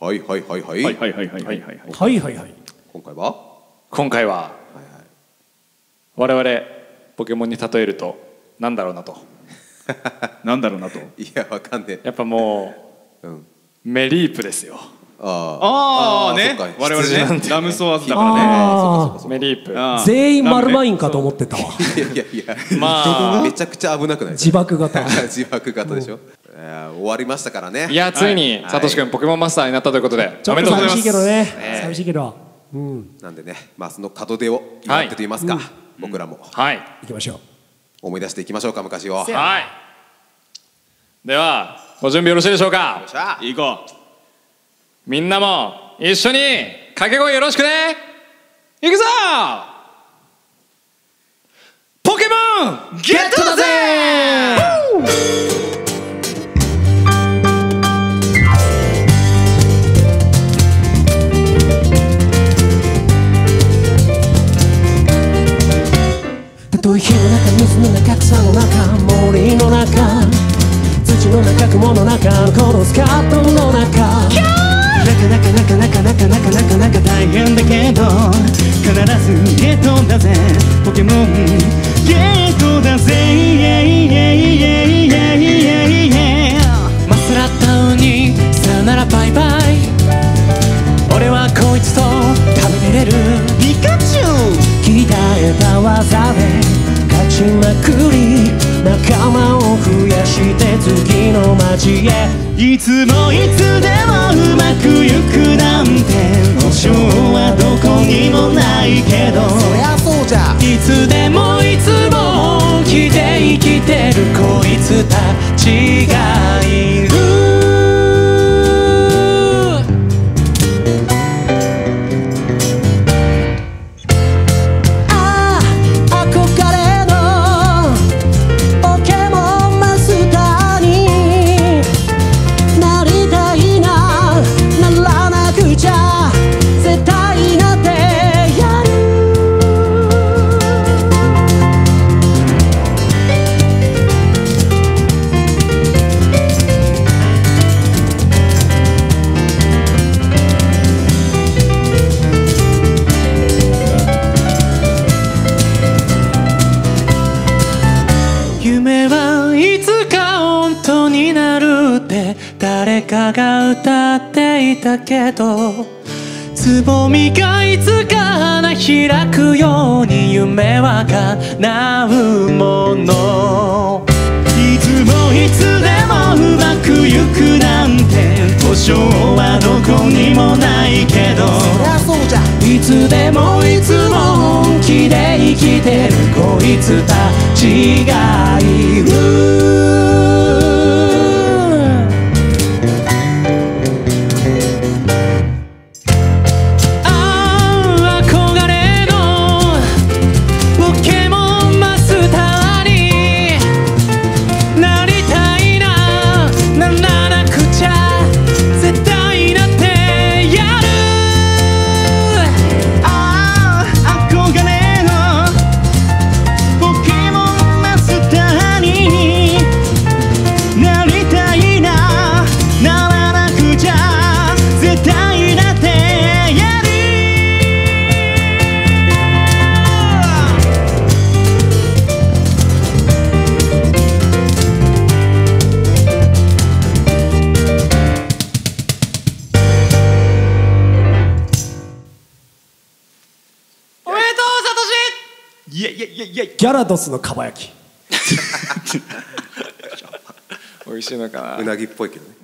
はいはいはいはい、はいはいはいはいはいはい。はいはいはい。今回は？今回は我々ポケモンに例えるとなんだろうなと。なんだろうなと。いやわかんねえ。やっぱもうん。うメリープですよああね。我々ね。ラムソワーズだからね。あメリープ。全員マルマインかと思ってたわ。いやいやいや。まあ。めちゃくちゃ危なくない自爆型。自爆型でしょ、終わりましたからね。いやついにはい。サトシ君ポケモンマスターになったということでちょっおめでとうございます。と寂しいけどね。寂しいけど。うん。なんでねまあその門出を祝ってと言いますか、僕らも。はい。行きましょう。思い出していきましょうか昔を。よっしはい。ではご準備よろしいでしょうか？ゃ。行こうみんなも一緒に掛け声よろしくね。行くぞ！ポケモンゲットだぜ！たとえ火の中水の中草の中森の中土の中雲の中このスカー！トの中なかなかなかなかなかなかなかなか大変だけど必ずゲットだぜ。ポケモンゲットだぜ。イエイイエイイエイエイエイエイマスラタウンにさよならバイバイ。俺はこいつと食べれる。ピカチュウ。鍛えた技で勝ちまくり仲間を増や次の街へいつもいつでもうまくいくなんて保証はどこにもないけどそりゃそうじゃ。いつでもいつも来て生きてるこいつたちがいる each other. 誰かが歌っていたけどつぼみがいつか花開くように夢は叶うもの。いつもいつでもうまくいくなんて保証はどこにもないけど。いつでもいつも本気で生きてるこいつたちがいる。ギャラドスのかば焼き。美味しいのかな。うなぎっぽいけどね